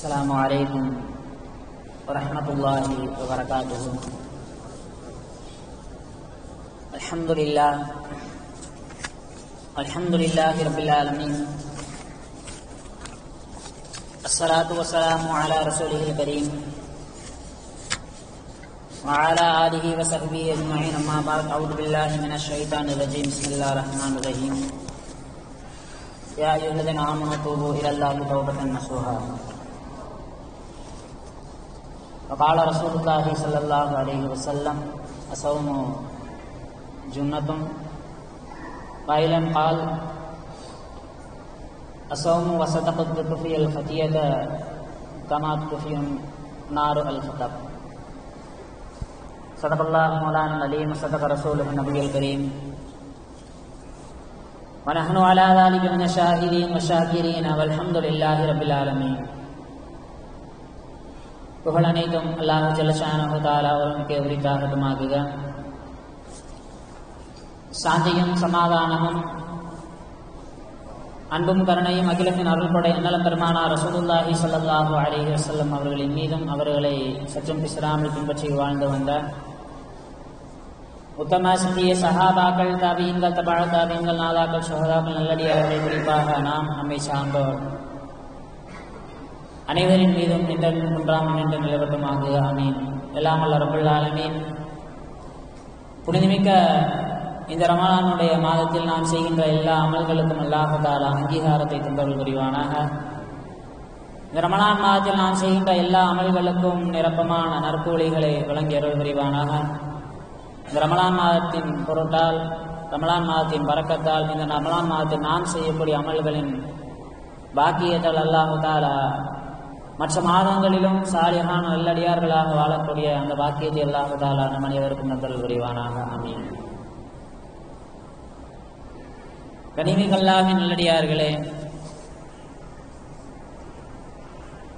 السلام عليكم ورحمة الله وبركاته الحمد لله الحمد لله رب العالمين الصلاة والسلام على رسوله الكريم وعلى آله وصحبه أجمعين أما بعد أعوذ بالله من الشيطان الرجيم بسم الله الرحمن الرحيم يا أيها الذين آمنوا توبوا إلى الله توبة نصوحا۔ وقال رسول الله صلى الله عليه وسلم الصوم جنة. قائلا قال الصوم وصدقة تطفي الخطيئة كما تطفي نار الخطب. صدق الله مولانا العليم وصدق رسوله النبي الكريم. ونحن على ذلك من الشاهدين والشاكرين والحمد لله رب العالمين. புகழ் அனைத்தும் அல்லாஹ் ஜலசானு தாலா ஒருவனுக்கு உரித்தாகட்டுமாகுக. சாந்தியும் சமாதானமும் அன்பும் கருணையும் அகிலத்தின் அருள்படை அன்னலம் பெருமானா ரசூலுல்லாஹி ஸல்லல்லாஹு அலிஹி வசல்லம் அவர்களின் மீதும் அவர்களை சற்றும் பிசராமல் பின்பற்றி வாழ்ந்து வந்த உத்தம சத்திய சஹாபாக்கள் தாபியங்கள் தபாழ தாபியங்கள் நாதாக்கள் சுகதாக்கள் நல்லடியார்கள் குறிப்பாக நாம் நம்மை சார்ந்தோர். அனைவரின் மீதும் நின்றன் மூன்றாம் நின்று நிலவட்டுமாக. ஆமீன். எல்லாம் அல்ல ரபுல் புனிதமிக்க இந்த ரமலானுடைய மாதத்தில் நாம் செய்கின்ற எல்லா அமல்களுக்கும் அல்லாஹால அங்கீகாரத்தை தந்தவர்கள் புரிவானாக. இந்த ரமலான் மாதத்தில் நாம் செய்கின்ற எல்லா அமல்களுக்கும் நிரப்பமான நற்கூலிகளை வழங்கி அருள் புரிவானாக. இந்த ரமலான் மாதத்தின் பொருட்டால் ரமலான் மாதத்தின் பறக்கத்தால் இந்த ரமலான் மாதத்தில் நாம் செய்யக்கூடிய அமல்களின் பாக்கியத்தால் அல்லாஹால மற்ற மாதங்களிலும் சாலியான நல்லடியார்களாக வாழக்கூடிய அந்த பாக்கியத்தை அல்லாஹு தாலான மனிதருக்கும் நந்தல் புரிவானாக. அமீன் கனிமிகல்லாவின் நல்லடியார்களே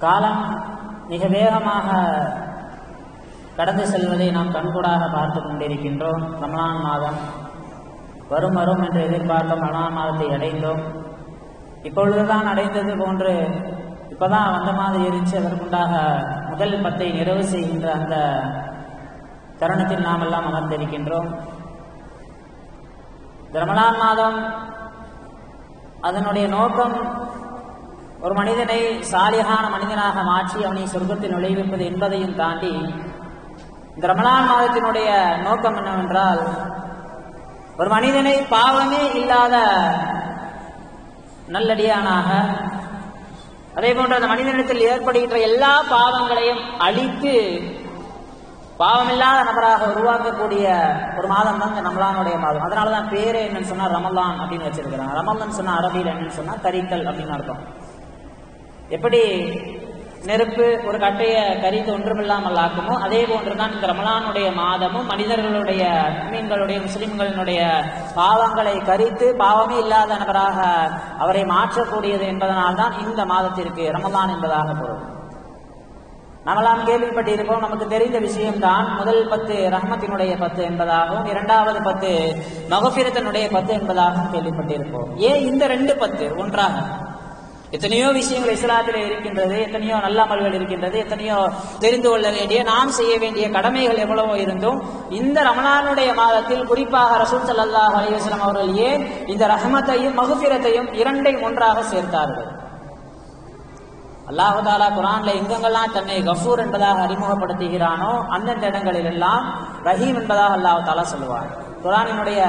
காலம் மிக வேகமாக கடந்து செல்வதை நாம் கண்கூடாக பார்த்து கொண்டிருக்கின்றோம். ரமலான் மாதம் வரும் வரும் என்று எதிர்பார்த்தோம். ரமலான் மாதத்தை அடைந்தோம். இப்பொழுதுதான் அடைந்தது போன்று இப்பதான் வந்த மாதிரி இருந்துச்சு. அதற்குண்டாக முதல் பத்தை நிறைவு செய்கின்ற அந்த தருணத்தில் நாம் எல்லாம் அமர்ந்திருக்கின்றோம். ரமலான் மாதம் அதனுடைய நோக்கம் ஒரு மனிதனை சாலிகான மனிதனாக மாற்றி அவனை சொர்க்கத்தில் நுழைவிப்பது என்பதையும் தாண்டி இந்த ரமலான் மாதத்தினுடைய நோக்கம் என்னவென்றால் ஒரு மனிதனை பாவமே இல்லாத நல்லடியானாக அதே போன்று அந்த மனிதனிடத்தில் ஏற்படுகின்ற எல்லா பாவங்களையும் அழித்து பாவமில்லாத நபராக உருவாக்கக்கூடிய ஒரு மாதம் தான் இந்த ரமலானுடைய மாதம். அதனால தான் பேரே என்னன்னு சொன்னா ரமலான் அப்படின்னு வச்சிருக்கிறாங்க. ரமலான் சொன்னா அரபியில் என்னன்னு சொன்னா கரிக்கல் அப்படின்னு அர்த்தம். எப்படி நெருப்பு ஒரு கட்டையை கரித்து ஒன்றுமில்லாமல் ஆக்குமோ அதே போன்றுதான் இந்த ரமலானுடைய மாதமும் மனிதர்களுடைய மீன்களுடைய முஸ்லிம்களினுடைய பாவங்களை கரித்து பாவமே இல்லாத நபராக அவரை மாற்றக்கூடியது என்பதனால்தான் இந்த மாதத்திற்கு ரமலான் என்பதாக பொருள். நம்மளாம் கேள்விப்பட்டிருப்போம் நமக்கு தெரிந்த விஷயம்தான் முதல் பத்து ரஹ்மத்தினுடைய பத்து என்பதாகவும் இரண்டாவது பத்து மகபிரத்தனுடைய பத்து என்பதாகவும் கேள்விப்பட்டிருப்போம். ஏன் இந்த ரெண்டு பத்து ஒன்றாக? எத்தனையோ விஷயங்கள் இஸ்லாத்தில் இருக்கின்றது எத்தனையோ நல்ல அமல்கள் இருக்கின்றது எத்தனையோ தெரிந்து கொள்ள வேண்டிய நாம் செய்ய வேண்டிய கடமைகள் எவ்வளவோ இருந்தும் இந்த ரமணானுடைய மாதத்தில் குறிப்பாக ரசூல் சல்லாஹ் அலிவஸ்லாம் அவர்கள் ஏன் இந்த ரஹமத்தையும் மகுபிரத்தையும் இரண்டையும் ஒன்றாக சேர்த்தார்கள்? அல்லாஹு தாலா குரான்ல எங்கெங்கெல்லாம் தன்னை கஃபூர் என்பதாக அறிமுகப்படுத்துகிறானோ அந்தந்த இடங்களில் எல்லாம் ரஹீம் என்பதாக அல்லாஹு தாலா சொல்லுவார். குரானினுடைய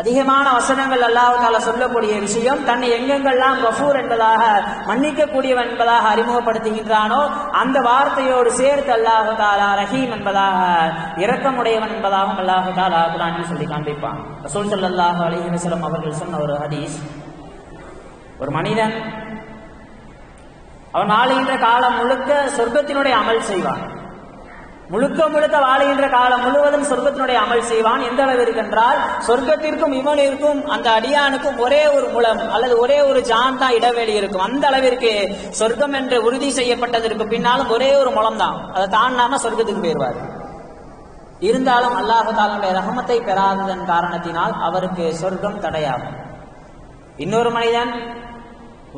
அதிகமான வசனங்கள் அல்லாஹு தாலா சொல்லக்கூடிய விஷயம். தன்னை எங்கெங்கெல்லாம் கஃபூர் என்பதாக மன்னிக்கக்கூடியவன் என்பதாக அறிமுகப்படுத்துகின்றானோ அந்த வார்த்தையோடு சேர்த்து அல்லாஹு தாலா ரஹீம் என்பதாக இரக்கமுடையவன் என்பதாகவும் அல்லாஹு தாலா குரானில் சொல்லி காண்பிப்பான். ரசூல் சல்லாஹு அலஹி வசலம் அவர்கள் சொன்ன ஒரு ஹதீஸ். ஒரு மனிதன் அவன் ஆளுகின்ற காலம் முழுக்க சொர்க்கத்தினுடைய அமல் செய்வான். முழுக்க முழுக்க வாழுகின்ற காலம் முழுவதும் சொர்க்கத்தினுடைய அமல் செய்வான். எந்த அளவு இருக்கின்றால் சொர்க்கத்திற்கும் இவனிற்கும் அந்த அடியானுக்கும் ஒரே ஒரு முலம் அல்லது ஒரே ஒரு ஜான் தான் இடைவெளி இருக்கும். அந்த அளவிற்கு சொர்க்கம் என்று உறுதி செய்யப்பட்டதற்கு பின்னாலும் ஒரே ஒரு முலம் தான் அதை தாண்டாம சொர்க்கத்துக்கு போயிடுவார் இருந்தாலும் அல்லாஹு தாலனுடைய ரகமத்தை பெறாததன் காரணத்தினால் அவருக்கு சொர்க்கம் தடையாகும். இன்னொரு மனிதன்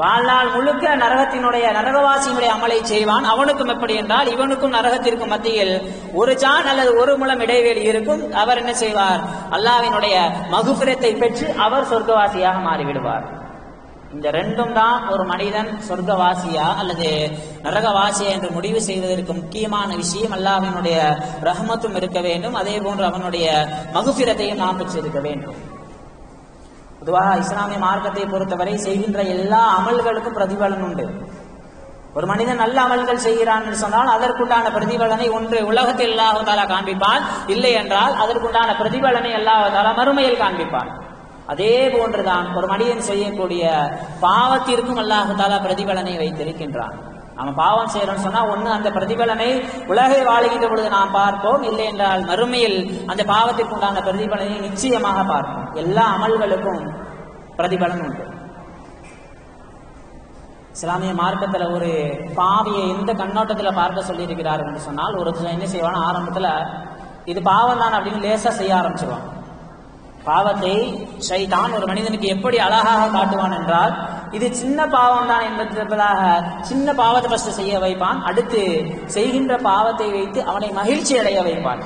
வாழ்நாள் முழுக்க நரகத்தினுடைய நரகவாசியினுடைய அமலை செய்வான். அவனுக்கும் எப்படி என்றால் இவனுக்கும் நரகத்திற்கும் மத்தியில் ஒரு ஜான் அல்லது ஒரு முழம் இடைவெளி இருக்கும். அவர் என்ன செய்வார்? அல்லாவினுடைய மகுபுரத்தை பெற்று அவர் சொர்க்கவாசியாக மாறிவிடுவார். இந்த ரெண்டும் தான் ஒரு மனிதன் சொர்க்கவாசியா அல்லது நரகவாசியா என்று முடிவு செய்வதற்கு முக்கியமான விஷயம். அல்லாவினுடைய ரஹமத்தும் இருக்க வேண்டும். அதே போன்று அவனுடைய மகுபிரத்தையும் நாம் பெற்றிருக்க வேண்டும். பொதுவாக இஸ்லாமிய மார்க்கத்தை பொறுத்தவரை செய்கின்ற எல்லா அமல்களுக்கும் பிரதிபலன் உண்டு. ஒரு மனிதன் நல்ல அமல்கள் செய்கிறான் என்று சொன்னால் அதற்குண்டான பிரதிபலனை ஒன்று உலகத்தில் அல்லாஹாலா காண்பிப்பான். இல்லை என்றால் அதற்குண்டான பிரதிபலனை அல்லாஹாலா மறுமையில் காண்பிப்பான். அதே போன்றுதான் ஒரு மனிதன் செய்யக்கூடிய பாவத்திற்கும் அல்லாஹாலா பிரதிபலனை வைத்திருக்கின்றான். அவன் பாவம் செய்யறோம்னு சொன்னா ஒண்ணு அந்த பிரதிபலனை உலகை வாழ்கின்ற பொழுது நாம் பார்ப்போம். இல்லை என்றால் மறுமையில் அந்த பாவத்திற்கு உண்டான பிரதிபலனை நிச்சயமாக பார்ப்போம். எல்லா அமல்களுக்கும் பிரதிபலன் உண்டு. இஸ்லாமிய மார்க்கத்துல ஒரு பாவியை எந்த கண்ணோட்டத்துல பார்க்க சொல்லியிருக்கிறார் என்று சொன்னால் ஒரு என்ன செய்வான் ஆரம்பத்துல இது பாவம் தான் அப்படின்னு லேசா செய்ய ஆரம்பிச்சிருவான் பாவத்தை ஷைதான் ஒரு மனிதனுக்கு எப்படி அழகாக காட்டுவான் என்றால் இது சின்ன பாவம் தான் என்பதற்காக சின்ன பாவத்தை ஃபர்ஸ்ட் செய்ய வைப்பான் அடுத்து செய்கின்ற பாவத்தை வைத்து அவனை மகிழ்ச்சி அடைய வைப்பான்.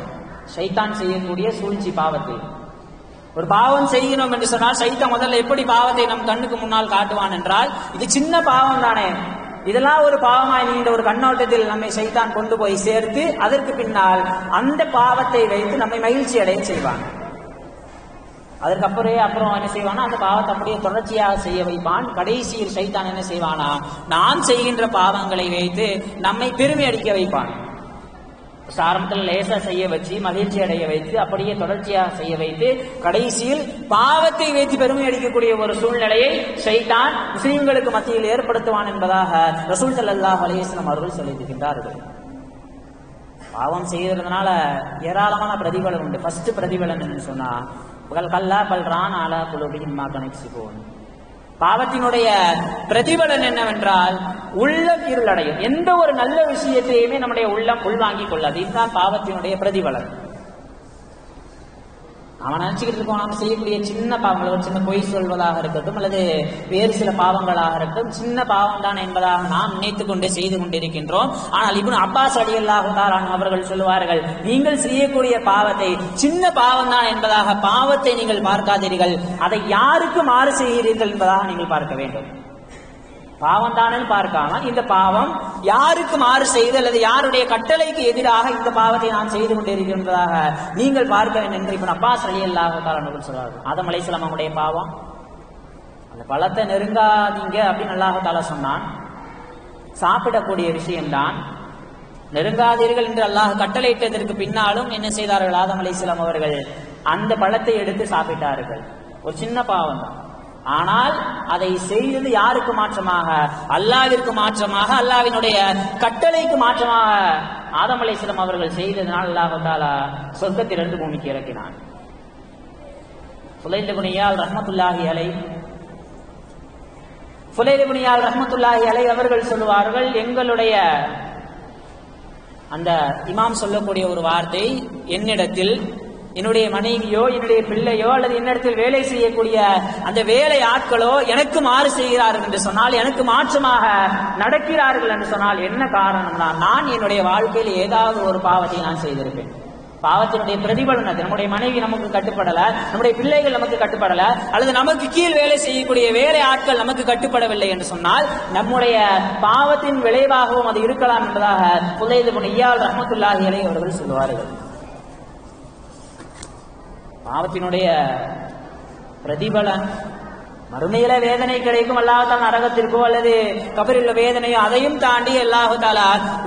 சைத்தான் செய்யக்கூடிய சூழ்ச்சி பாவத்தை. ஒரு பாவம் செய்கிறோம் என்று சொன்னால் சைத்தம் முதல்ல எப்படி பாவத்தை நம் கண்ணுக்கு முன்னால் காட்டுவான் என்றால் இது சின்ன பாவம் தானே இதெல்லாம் ஒரு பாவமாய் நீண்ட ஒரு கண்ணோட்டத்தில் நம்மை சைத்தான் கொண்டு போய் சேர்த்து அதற்கு பின்னால் அந்த பாவத்தை வைத்து நம்மை மகிழ்ச்சி அடைய செய்வான். அதுக்கப்புறம் அப்புறம் என்ன செய்வானா அந்த பாவத்தை அப்படியே தொடர்ச்சியாக செய்ய வைப்பான். கடைசியில் சைத்தான் என்ன செய்வானா நாம் செய்கின்ற பாவங்களை வைத்து நம்மை பெருமை அடிக்க வைப்பான். ஆரம்பத்தில் லேசா செய்ய வச்சு மகிழ்ச்சி அடைய வைத்து அப்படியே தொடர்ச்சியாக செய்ய வைத்து கடைசியில் பாவத்தை வைத்து பெருமை அடிக்கக்கூடிய ஒரு சூழ்நிலையை ஷைத்தான் முஸ்லீம்களுக்கு மத்தியில் ஏற்படுத்துவான் என்பதாக ரசூல் சல்லாஹ் அலைஹி அவர்கள் சொல்லியிருக்கின்றார்கள். பாவம் செய்யறதுனால ஏராளமான பிரதிபலன் உண்டு. ஃபர்ஸ்ட் பிரதிபலன் என்று சொன்னா கல்லா பல்றான் ஆலா குழுபின் மாக்கணைக்கு பாவத்தினுடைய பிரதிபலன் என்னவென்றால் உள்ளம் இருளடையும். எந்த ஒரு நல்ல விஷயத்தையுமே நம்முடைய உள்ளம் உள்வாங்கிக் கொள்ளாது. இதுதான் பாவத்தினுடைய பிரதிபலன். அவன் நினைச்சுக்கிட்டு இருக்கோம் நாம செய்யக்கூடிய சின்ன பாவங்கள் ஒரு சின்ன பொய் சொல்வதாக இருக்கட்டும் அல்லது வேறு சில பாவங்களாக இருக்கட்டும் சின்ன பாவம் தான் என்பதாக நாம் நினைத்துக் கொண்டு செய்து கொண்டிருக்கின்றோம். ஆனால் இப்னு அப்பாஸ் அலியல்லாஹு அவர்கள் சொல்லுவார்கள் நீங்கள் செய்யக்கூடிய பாவத்தை சின்ன பாவம் தான் என்பதாக பாவத்தை நீங்கள் பார்க்காதீர்கள். அதை யாருக்கு மாறு செய்கிறீர்கள் என்பதாக நீங்கள் பார்க்க வேண்டும். பாவம் தானே பார்க்காம இந்த பாவம் யாருக்கு மாறு செய்து அல்லது யாருடைய கட்டளைக்கு எதிராக இந்த பாவத்தை நான் செய்து கொண்டிருக்கின்றதாக நீங்கள் பார்க்க வேண்டும் என்று இப்ப அப்பா சலி அல்லாஹ் சொல்றார்கள் ஆதம் அலைசலாம் அவங்களுடைய பாவம். அந்த பழத்தை நெருங்காதீங்க அப்படின்னு அல்லாஹ் தாலா சொன்னான். சாப்பிடக்கூடிய விஷயம்தான். நெருங்காதீர்கள் என்று அல்லாஹ் கட்டளையிட்டதற்கு பின்னாலும் என்ன செய்தார்கள்? ஆதம் அலைசலாம் அவர்கள் அந்த பழத்தை எடுத்து சாப்பிட்டார்கள். ஒரு சின்ன பாவம் தான் ஆனால் அதை செய்தது யாருக்கு மாற்றமாக? அல்லாவிற்கு மாற்றமாக அல்லாவினுடைய கட்டளைக்கு மாற்றமாக. ஆதம் அலைஸ்லம் அவர்கள் செய்ததனால் அல்லாஹாலா சொர்க்கத்திலிருந்து பூமிக்கு இறக்கினான். புலைந்த குனியால் ரஹமத்துல்லாஹி அலை. புலைந்த ரஹமத்துல்லாஹி அலை அவர்கள் சொல்லுவார்கள் எங்களுடைய அந்த இமாம் சொல்லக்கூடிய ஒரு வார்த்தை என்னிடத்தில் என்னுடைய மனைவியோ என்னுடைய பிள்ளையோ அல்லது என்னிடத்தில் வேலை செய்யக்கூடிய அந்த வேலை ஆட்களோ எனக்கு மாறு செய்கிறார்கள் என்று சொன்னால் எனக்கு மாற்றமாக நடக்கிறார்கள் என்று சொன்னால் என்ன காரணம்னா நான் என்னுடைய வாழ்க்கையில் ஏதாவது ஒரு பாவத்தை நான் செய்திருப்பேன். பாவத்தினுடைய பிரதிபலன் அது. நம்முடைய மனைவி நமக்கு கட்டுப்படல நம்முடைய பிள்ளைகள் நமக்கு கட்டுப்படல அல்லது நமக்கு கீழ் வேலை செய்யக்கூடிய வேலை ஆட்கள் நமக்கு கட்டுப்படவில்லை என்று சொன்னால் நம்முடைய பாவத்தின் விளைவாகவும் அது இருக்கலாம் என்பதாக புதையது இயால் ரஹமத்துல்லாஹி அவர்கள் சொல்லுவார்கள். பாவத்தினுடைய பிரதிபலன் மறுமையில வேதனை கிடைக்கும் அல்லாஹால நரகத்திற்கோ அல்லது கபரில் வேதனையோ அதையும் தாண்டி அல்லாஹால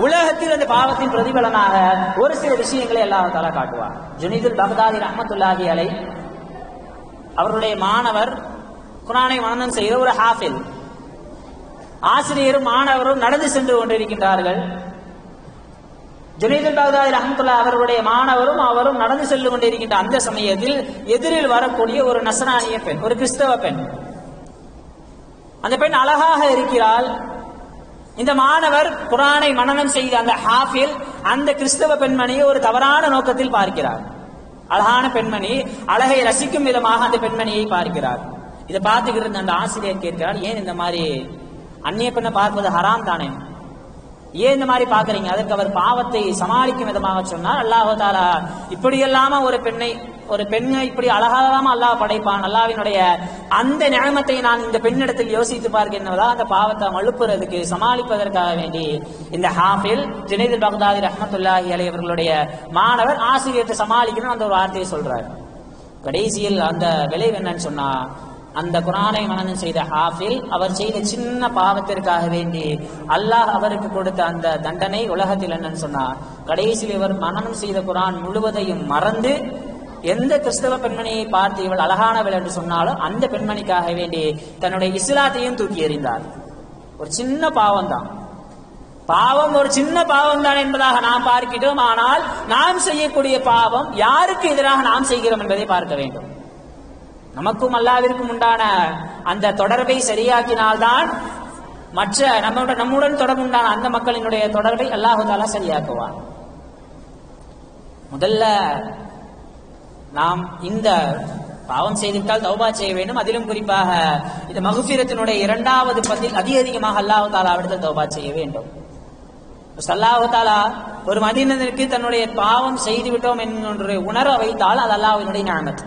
உலகத்தில் அந்த பாவத்தின் பிரதிபலனாக ஒரு சில விஷயங்களை அல்லாஹால காட்டுவார். ஜுனிதுல் பகதாதி ரஹமத்துல்லாஹி அலை அவருடைய மாணவர் குரானை மனநம் செய்த ஒரு ஹாஃபில். ஆசிரியரும் மாணவரும் நடந்து சென்று கொண்டிருக்கின்றார்கள். ஜுனைதன் பகதாதி ரஹமத்துல்லா அவர்களுடைய மாணவரும் அவரும் நடந்து சென்று கொண்டிருக்கின்ற அந்த சமயத்தில் எதிரில் வரக்கூடிய ஒரு நசரானிய பெண் ஒரு கிறிஸ்தவ பெண். அந்த பெண் அழகாக இருக்கிறாள். இந்த மாணவர் குரானை மனநம் செய்த அந்த ஹாஃபில் அந்த கிறிஸ்தவ பெண்மணியை ஒரு தவறான நோக்கத்தில் பார்க்கிறார். அழகான பெண்மணி அழகை ரசிக்கும் விதமாக அந்த பெண்மணியை பார்க்கிறார். இதை பார்த்துக்கிட்டு இருந்த அந்த ஆசிரியர் கேட்கிறார் ஏன் இந்த மாதிரி அந்நிய பெண்ணை பார்ப்பது ஹராம் தானே? ஏன் இந்த மாதிரி பாக்குறீங்க அதற்கு அவர் பாவத்தை சமாளிக்கும் விதமாக சொன்னார். அல்லாஹு தாலா இப்படி இல்லாம ஒரு பெண்ணை ஒரு பெண்ணை இப்படி அழகாதாம அல்லாஹ் படைப்பான். அல்லாவினுடைய அந்த நியமத்தை நான் இந்த பெண்ணிடத்தில் யோசித்து பார்க்கின்றதா அந்த பாவத்தை மழுப்புறதுக்கு சமாளிப்பதற்காக வேண்டி இந்த ஹாஃபில் ஜுனைதுல் பக்தாதி ரஹமத்துல்லாஹி அலை அவர்களுடைய மாணவர் ஆசிரியத்தை சமாளிக்கணும் அந்த ஒரு வார்த்தையை சொல்றார். கடைசியில் அந்த விளைவு என்னன்னு சொன்னா அந்த குரானை மனநம் செய்த ஹாஃபில் அவர் செய்த சின்ன பாவத்திற்காக வேண்டி அல்லாஹ் அவருக்கு கொடுத்த அந்த தண்டனை உலகத்தில் என்னன்னு சொன்னார் கடைசியில் இவர் மனநம் செய்த குரான் முழுவதையும் மறந்து எந்த கிறிஸ்தவ பெண்மணியை பார்த்து இவள் அழகானவள் என்று சொன்னாலும் அந்த பெண்மணிக்காக வேண்டி தன்னுடைய இஸ்லாத்தையும் தூக்கி எறிந்தார். ஒரு சின்ன பாவம் தான் பாவம் ஒரு சின்ன பாவம் தான் என்பதாக நாம் பார்க்கிறோம். ஆனால் நாம் செய்யக்கூடிய பாவம் யாருக்கு எதிராக நாம் செய்கிறோம் என்பதை பார்க்க வேண்டும். நமக்கும் அல்லாவிற்கும் உண்டான அந்த தொடர்பை சரியாக்கினால்தான் மற்ற நம்மளோட நம்முடன் தொடர்பு உண்டான அந்த மக்களினுடைய தொடர்பை அல்லாஹு தாலா சரியாக்குவார் முதல்ல நாம் இந்த பாவம் செய்திருந்தால் தௌபா செய்ய வேண்டும். அதிலும் குறிப்பாக இந்த மகுஃபிரத்தினுடைய இரண்டாவது பதில் அதிக அதிகமாக அல்லாஹு விடுதல் தௌபா செய்ய வேண்டும். அல்லாஹு தாலா ஒரு மனிதனுக்கு தன்னுடைய பாவம் செய்து விட்டோம் என்று உணர வைத்தால் அது அல்லாஹினுடைய ஞானத்து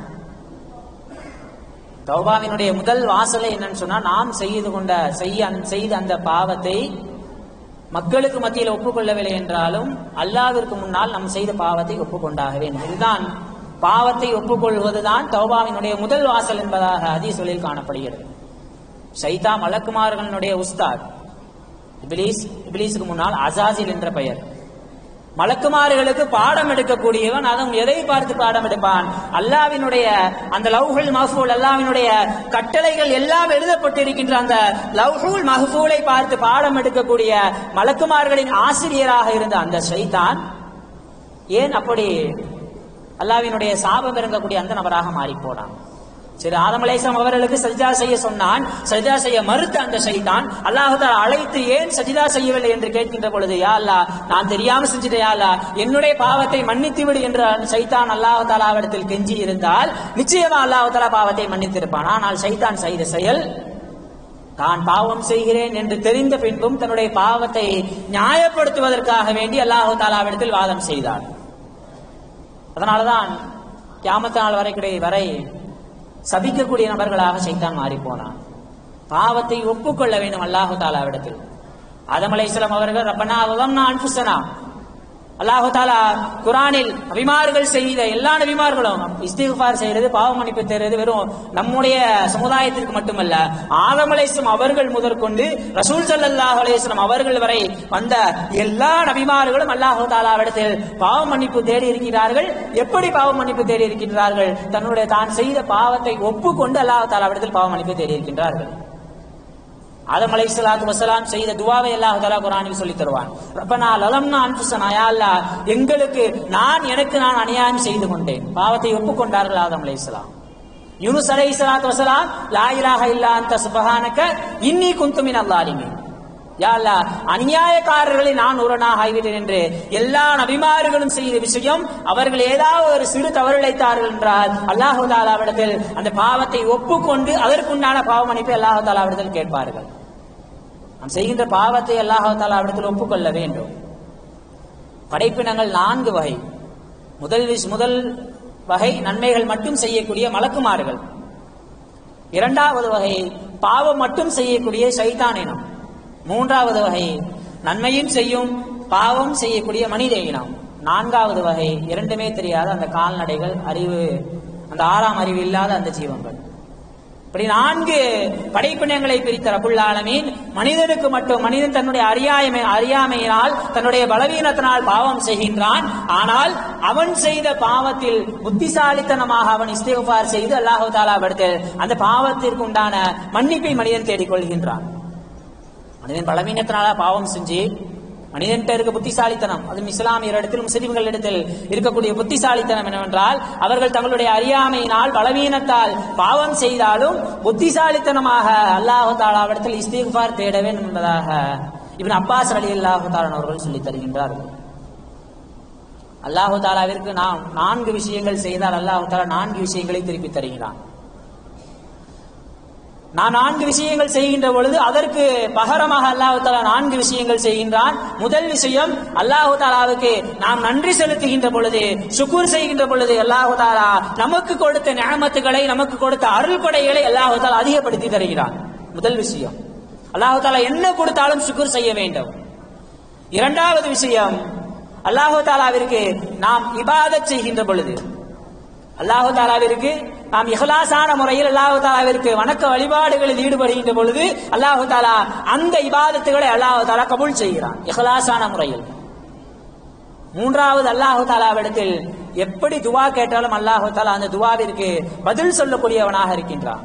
தௌபாவினுடைய முதல் வாசலை என்னன்னு சொன்னா நாம் செய்து கொண்ட செய்ய செய்த அந்த பாவத்தை மக்களுக்கு மத்தியில் ஒப்புக்கொள்ளவில்லை என்றாலும் அல்லாவிற்கு முன்னால் நாம் செய்த பாவத்தை ஒப்புக்கொண்டாக வேண்டும். இதுதான் பாவத்தை ஒப்புக்கொள்வதுதான் தௌபாவினுடைய முதல் வாசல் என்பதாக அதிசொலில் காணப்படுகிறது. சைதா மலக்குமார்களுடைய உஸ்தாத் இபிலீஸ் இபிலீஸுக்கு முன்னால் அசாசில் என்ற பெயர். மலக்குமார்களுக்கு பாடம் எடுக்கக்கூடியவன் அதுவும் எதை பார்த்து பாடம் எடுப்பான்? அல்லாவினுடைய அந்த லவ்ஹுல் மஹூல் அல்லாவினுடைய கட்டளைகள் எல்லாம் எழுதப்பட்டிருக்கின்ற அந்த லவ்ஹுல் மஹூலை பார்த்து பாடம் எடுக்கக்கூடிய மலக்குமார்களின் ஆசிரியராக இருந்த அந்த சைதான் ஏன் அப்படி அல்லாவினுடைய சாபம் இறங்கக்கூடிய அந்த நபராக மாறி போனான் சரி ஆதம் அவர்களுக்கு சஜிதா செய்ய சொன்னான். சஜிதா செய்ய மறுத்த அந்த சைதான் அல்லாஹால அழைத்து ஏன் சஜிதா செய்யவில்லை என்று கேட்கின்ற பொழுது யா அல்லா நான் தெரியாம செஞ்சிட்டேயா அல்லா என்னுடைய பாவத்தை மன்னித்து விடு என்ற சைதான் அல்லாஹு தாலாவிடத்தில் கெஞ்சி இருந்தால் நிச்சயமா அல்லாஹாலா பாவத்தை மன்னித்திருப்பான். ஆனால் சைதான் செய்த செயல் தான் பாவம் செய்கிறேன் என்று தெரிந்த பின்பும் தன்னுடைய பாவத்தை நியாயப்படுத்துவதற்காக வேண்டி அல்லாஹு தாலாவிடத்தில் வாதம் செய்தார். அதனாலதான் கியாமத்த நாள் வரை வரை சபிக்கக்கூடிய நபர்களாக சைத்தான் மாறி போனான் பாவத்தை ஒப்புக்கொள்ள வேண்டும் அல்லாஹு தாலாவிடத்தில். ஆதம் அவர்கள் ரப்பனா நான் அன்ஃபுஸனா. அல்லாஹு தாலா குரானில் நபிமார்கள் செய்த எல்லா நபிமார்களும் இஸ்திஃபார் செய்யறது பாவ மன்னிப்பு தேர்றது வெறும் நம்முடைய சமுதாயத்திற்கு மட்டுமல்ல ஆதம் அவர்கள் முதற்கொண்டு ரசூல் சல்லாஹ் அலேஸ்லம் அவர்கள் வரை வந்த எல்லா நபிமார்களும் அல்லாஹு தாலாவிடத்தில் பாவ மன்னிப்பு தேடி இருக்கிறார்கள். எப்படி பாவ மன்னிப்பு தேடி இருக்கின்றார்கள்? தன்னுடைய தான் செய்த பாவத்தை ஒப்புக்கொண்டு அல்லாஹு தாலாவிடத்தில் பாவ மன்னிப்பு தேடி இருக்கின்றார்கள். ஆதம் அலை சலாத்து வசலாம் செய்த துவாவை அல்லாஹ் தலா குரானில் சொல்லி தருவான். ரப்பனா லலம்னா அன்புசனா யா அல்லாஹ் எங்களுக்கு நான் எனக்கு நான் அநியாயம் செய்து கொண்டேன். பாவத்தை ஒப்புக்கொண்டார்கள் ஆதம் அலை யூனுஸ் அலை சலாத்து வசலாம் லா இலாஹ இல்லா அந்த சுபஹானக்க இன்னி குந்துமின் அல்லாரிமே யா அல்லாஹ் அநியாயக்காரர்களை நான் உரனாக ஆகிவிட்டேன் என்று எல்லா நபிமார்களும் செய்த விஷயம் அவர்கள் ஏதாவது ஒரு சிறு தவறிழைத்தார்கள் என்றால் அல்லாஹு தாலாவிடத்தில் அந்த பாவத்தை ஒப்புக்கொண்டு அதற்குண்டான பாவ அல்லாஹு தாலாவிடத்தில் கேட்பார்கள். நாம் செய்கின்ற பாவத்தை அல்லாஹால அவரிடத்தில் ஒப்புக்கொள்ள வேண்டும். படைப்பினங்கள் நான்கு வகை. முதல் விஷ்- முதல் வகை நன்மைகள் மட்டும் செய்யக்கூடிய மலக்குமாறுகள் இரண்டாவது வகை பாவம் மட்டும் செய்யக்கூடிய சைத்தான் இனம். மூன்றாவது வகை நன்மையும் செய்யும் பாவம் செய்யக்கூடிய மனித இனம். நான்காவது வகை இரண்டுமே தெரியாத அந்த கால்நடைகள் அறிவு அந்த ஆறாம் அறிவு இல்லாத அந்த ஜீவங்கள். இப்படி நான்கு படைப்பினங்களை பிரித்த ரபுல் ஆலமீன் மனிதனுக்கு மட்டும் மனிதன் தன்னுடைய அறியாமை அறியாமையினால் தன்னுடைய பலவீனத்தினால் பாவம் செய்கின்றான். ஆனால் அவன் செய்த பாவத்தில் புத்திசாலித்தனமாக அவன் இஸ்திஃபார் செய்து அல்லாஹு தாலா படுத்து அந்த பாவத்திற்கு உண்டான மன்னிப்பை மனிதன் தேடிக்கொள்கின்றான். மனிதன் பலவீனத்தினால பாவம் செஞ்சு மனிதன்கிட்ட இருக்க புத்திசாலித்தனம் அதுவும் இஸ்லாமியர் இடத்தில் முஸ்லிம்கள் இடத்தில் இருக்கக்கூடிய புத்திசாலித்தனம் என்னவென்றால் அவர்கள் தங்களுடைய அறியாமையினால் பலவீனத்தால் பாவம் செய்தாலும் புத்திசாலித்தனமாக அல்லாஹு தாலாவிடத்தில் இஸ்திஃபார் தேட வேண்டும் என்பதாக இவன் அப்பாஸ் அலி அல்லாஹு தாலன் அவர்கள் சொல்லித் தருகின்றார்கள். அல்லாஹு தாலாவிற்கு நாம் நான்கு விஷயங்கள் செய்தால் அல்லாஹு தாலா நான்கு விஷயங்களை திருப்பி தருகிறான். நான் நான்கு விஷயங்கள் செய்கின்ற பொழுது அதற்கு பகரமாக அல்லாஹு தாலா நான்கு விஷயங்கள் செய்கின்றான். முதல் விஷயம் அல்லாஹு தாலாவுக்கு நாம் நன்றி செலுத்துகின்ற பொழுது சுக்கூர் செய்கின்ற பொழுது அல்லாஹு தாலா நமக்கு கொடுத்த நியமத்துகளை நமக்கு கொடுத்த அருள் கொடைகளை அல்லாஹு தாலா அதிகப்படுத்தி தருகிறான். முதல் விஷயம். அல்லாஹு தாலா என்ன கொடுத்தாலும் சுக்கூர் செய்ய வேண்டும். இரண்டாவது விஷயம் அல்லாஹு தாலாவிற்கு நாம் இபாதத் செய்கின்ற பொழுது அல்லாஹு தாலாவிற்கு நாம் இஹலாசான முறையில் அல்லாஹு தாலாவிற்கு வணக்க வழிபாடுகளில் ஈடுபடுகின்ற பொழுது அல்லாஹு தாலா அந்த இபாதத்துகளை அல்லாஹு தாலா கபூல் செய்கிறான். இஹலாசான முறையில். மூன்றாவது அல்லாஹு தாலாவிடத்தில் எப்படி துவா கேட்டாலும் அல்லாஹு தாலா அந்த துவாவிற்கு பதில் சொல்லக்கூடியவனாக இருக்கின்றான்.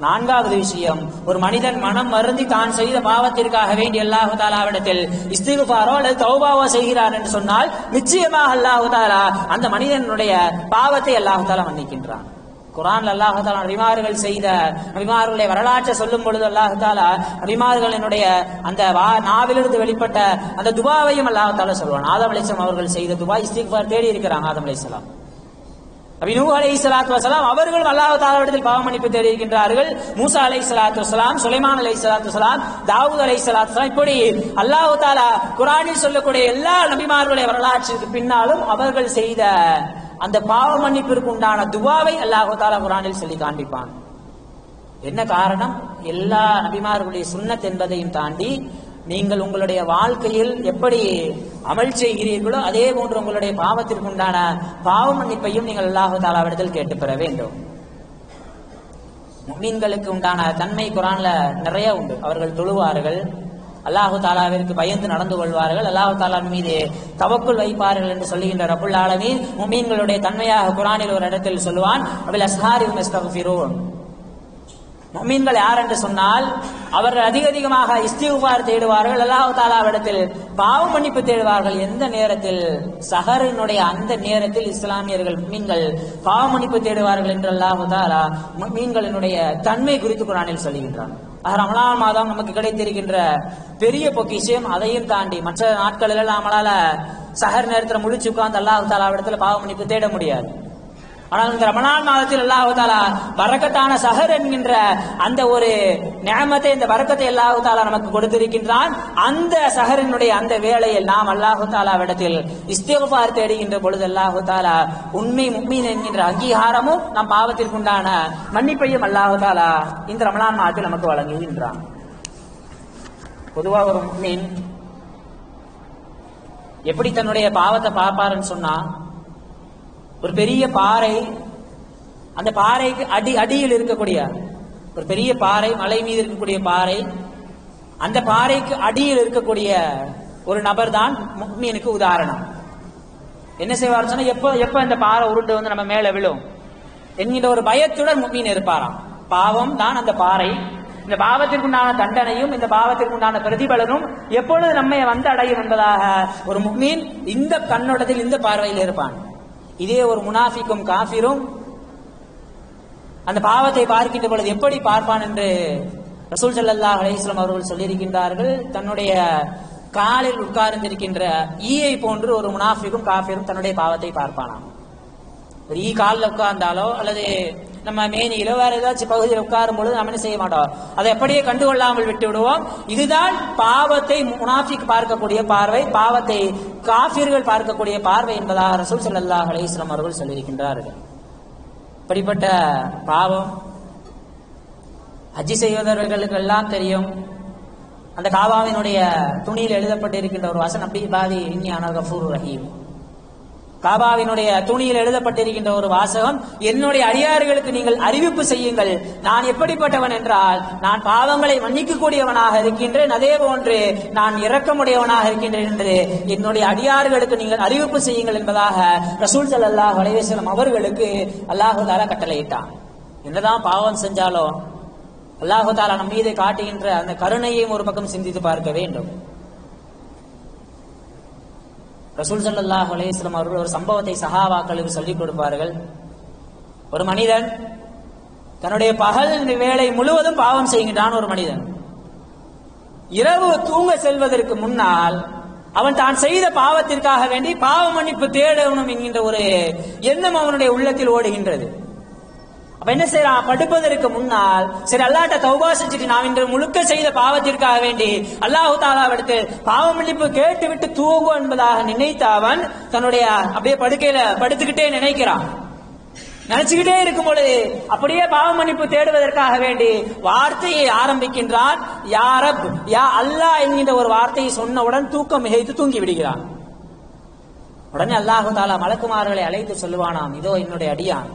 நான்காவது விஷயம் ஒரு மனிதன் மனம் வருந்தி தான் செய்த பாவத்திற்காக வேண்டி அல்லாஹு தாலாவிடத்தில் இஸ்திகுபாரோ அல்லது தௌபாவோ செய்கிறார் என்று சொன்னால் நிச்சயமாக அல்லாஹு தாலா அந்த மனிதனுடைய பாவத்தை அல்லாஹு தாலா மன்னிக்கின்றான். குரான் அல்லாஹு தாலா நபிமார்கள் செய்த நபிமார்களுடைய வரலாற்றை சொல்லும் பொழுது அல்லாஹு தாலா நபிமார்களினுடைய அந்த வா நாவிலிருந்து வெளிப்பட்ட அந்த துபாவையும் அல்லாஹு தாலா சொல்வான். ஆதம் அலிஸ்லாம் அவர்கள் செய்த துபா இஸ்திக்பார் தேடி இருக்கிறாங்க ஆதம் அலிஸ்லாம் நபி அலை சலாத்து வசலாம் அவர்களும் அல்லாஹ் தாலாவிடத்தில் பாவ மன்னிப்பு தெரிவிக்கின்றார்கள் மூசா அலை சலாத்து வசலாம் சுலைமான் அலை சலாத்து வசலாம் தாவூத் அலை சலாத்து வசலாம் இப்படி அல்லாஹு தாலா குரானில் சொல்லக்கூடிய எல்லா நபிமார்களுடைய வரலாற்றிற்கு பின்னாலும் அவர்கள் செய்த அந்த பாவ மன்னிப்பிற்கு உண்டான துவாவை அல்லாஹு தாலா குரானில் சொல்லி காண்பிப்பான். என்ன காரணம்? எல்லா நபிமார்களுடைய சுண்ணத் என்பதையும் தாண்டி நீங்கள் உங்களுடைய வாழ்க்கையில் எப்படி அமல் செய்கிறீர்களோ அதே போன்று உங்களுடைய பாவத்திற்கு உண்டான பாவ மன்னிப்பையும் நீங்கள் அல்லாஹு தாலாவிடத்தில் கேட்டு பெற வேண்டும். மீன்களுக்கு உண்டான தன்மை குரான்ல நிறைய உண்டு. அவர்கள் தொழுவார்கள் அல்லாஹு தாலாவிற்கு பயந்து நடந்து கொள்வார்கள் அல்லாஹு தாலா மீது தவக்குள் வைப்பார்கள் என்று சொல்லுகின்ற ரபுல் ஆலமீன் மீன்களுடைய தன்மையாக குரானில் ஒரு இடத்தில் சொல்லுவான் அபில் அஸ்ஹாரி மீன்கள் யார் என்று சொன்னால் அவர்கள் அதிக அதிகமாக இஸ்திகுமார் தேடுவார்கள் அல்லாஹு தாலாவிடத்தில் பாவ மன்னிப்பு தேடுவார்கள். எந்த நேரத்தில்? சஹரினுடைய அந்த நேரத்தில் இஸ்லாமியர்கள் மீன்கள் பாவ மன்னிப்பு தேடுவார்கள் என்று அல்லாஹு தாலா மீன்களினுடைய தன்மை குறித்து குரானில் சொல்லுகின்றான் ரமலான் மாதம் நமக்கு கிடைத்திருக்கின்ற பெரிய பொக்கிஷம் அதையும் தாண்டி மற்ற நாட்களில் நம்மளால சஹர் நேரத்தில் முடிச்சு உட்கார்ந்து அல்லாஹு தாலாவிடத்தில் பாவ மன்னிப்பு தேட முடியாது. ஆனால் இந்த ரமணான் மாதத்தில் அல்லாஹாலா வரக்கத்தான சஹர் என்கின்ற அந்த ஒரு நியமத்தை இந்த வரக்கத்தை அல்லாஹாலா நமக்கு கொடுத்திருக்கின்றான். அந்த சஹரினுடைய அந்த வேளையில் நாம் அல்லாஹாலாவிடத்தில் தாலாவிடத்தில் தேடுகின்ற பொழுது அல்லாஹாலா உண்மை முக்மீன் என்கின்ற அங்கீகாரமும் நம் பாவத்திற்குண்டான மன்னிப்பையும் அல்லாஹாலா இந்த ரமணான் மாதத்தில் நமக்கு வழங்குகின்றான். பொதுவாக ஒரு முக்மீன் எப்படி தன்னுடைய பாவத்தை பார்ப்பாருன்னு சொன்னா ஒரு பெரிய பாறை அந்த பாறைக்கு அடி அடியில் இருக்கக்கூடிய ஒரு பெரிய பாறை மலை மீது இருக்கக்கூடிய பாறை அந்த பாறைக்கு அடியில் இருக்கக்கூடிய ஒரு நபர் தான் முக்மீனுக்கு உதாரணம். என்ன செய்வார் சொன்னா எப்ப எப்ப இந்த பாறை உருண்டு வந்து நம்ம மேல விழும்? என்கின்ற ஒரு பயத்துடன் முக்மீன் இருப்பாராம். பாவம் தான் அந்த பாறை. இந்த பாவத்திற்குண்டான தண்டனையும் இந்த பாவத்திற்குண்டான பிரதிபலனும் எப்பொழுது நம்மை வந்து அடையும் என்பதாக ஒரு முக்மீன் இந்த கண்ணோட்டத்தில் இந்த பார்வையில் இருப்பான். இதே ஒரு முனாஃபிக்கும் காஃபிரும் அந்த பாவத்தை பார்க்கின்ற பொழுது எப்படி பார்ப்பான் என்று ரசூல் சல்லா அலிஸ்லாம் அவர்கள் சொல்லியிருக்கின்றார்கள். தன்னுடைய காலில் உட்கார்ந்திருக்கின்ற ஈயை போன்று ஒரு முனாஃபிக்கும் காஃபிரும் தன்னுடைய பாவத்தை பார்ப்பானாம். ஒரு ஈ காலில் உட்கார்ந்தாலோ அல்லது நம்ம மேனியிலோ வேற ஏதாச்சும் பகுதியில் உட்காரும் பொழுது நம்ம என்ன செய்ய மாட்டோம்? அதை எப்படியே கண்டுகொள்ளாமல் விட்டு விடுவோம் இதுதான் பாவத்தை முனாஃபிக் பார்க்கக்கூடிய பார்வை. பாவத்தை காஃபிர்கள் பார்க்கக்கூடிய பார்வை என்பதாக ரசூல் சல்லாஹ் அலிஸ்லாம் அவர்கள் சொல்லியிருக்கின்றார்கள். இப்படிப்பட்ட பாவம் ஹஜ்ஜி செய்வதவர்களுக்கு எல்லாம் தெரியும். அந்த காபாவினுடைய துணியில் எழுதப்பட்டிருக்கின்ற ஒரு வசனம் அப்படி பாதி இன்னியான கஃபூர் ரஹீம். காபாவினுடைய துணியில் எழுதப்பட்டிருக்கின்ற ஒரு வாசகம் என்னுடைய அடியார்களுக்கு நீங்கள் அறிவிப்பு செய்யுங்கள். நான் எப்படிப்பட்டவன் என்றால் நான் பாவங்களை மன்னிக்கக்கூடியவனாக இருக்கின்றேன். அதே போன்று நான் இறக்கமுடையவனாக இருக்கின்றேன் என்று என்னுடைய அடியார்களுக்கு நீங்கள் அறிவிப்பு செய்யுங்கள் என்பதாக ரசூல் சல்லாஹ் வலைவேசலம் அவர்களுக்கு அல்லாஹுதாலா கட்டளையிட்டான். என்னதான் பாவம் செஞ்சாலும் அல்லாஹு தாலா நம் மீது காட்டுகின்ற அந்த கருணையையும் ஒரு பக்கம் சிந்தித்து பார்க்க வேண்டும். ரசூல் சல்லாஹ் அலேஸ்லம் அவர்கள் ஒரு சம்பவத்தை சகாவாக்களுக்கு சொல்லிக் கொடுப்பார்கள். ஒரு மனிதன் தன்னுடைய பகல் வேலை முழுவதும் பாவம் செய்கின்றான் ஒரு மனிதன். இரவு தூங்க செல்வதற்கு முன்னால் அவன் தான் செய்த பாவத்திற்காக வேண்டி பாவ மன்னிப்பு தேடணும் என்கின்ற ஒரு எண்ணம் அவனுடைய உள்ளத்தில் ஓடுகின்றது. அப்ப என்ன செய்யறான் படுப்பதற்கு முன்னால் சரி அல்லாட்ட தௌபா செஞ்சுட்டு நாம் இன்று முழுக்க செய்த பாவத்திற்காக வேண்டி அல்லாஹு தாலாவிடத்தில் பாவ மன்னிப்பு கேட்டு விட்டு தூங்கும் என்பதாக நினைத்த அவன் தன்னுடைய அப்படியே படுக்கையில படுத்துக்கிட்டே நினைக்கிறான். நினைச்சுக்கிட்டே இருக்கும் பொழுது அப்படியே பாவ மன்னிப்பு தேடுவதற்காக வேண்டி வார்த்தையை ஆரம்பிக்கின்றான். யாரப் யா அல்லாஹ் என்கின்ற ஒரு வார்த்தையை சொன்னவுடன் தூக்கம் மிகைத்து தூங்கி விடுகிறான். உடனே அல்லாஹு தாலா மலக்குமார்களை அழைத்து சொல்லுவானாம் இதோ என்னுடைய அடியான்.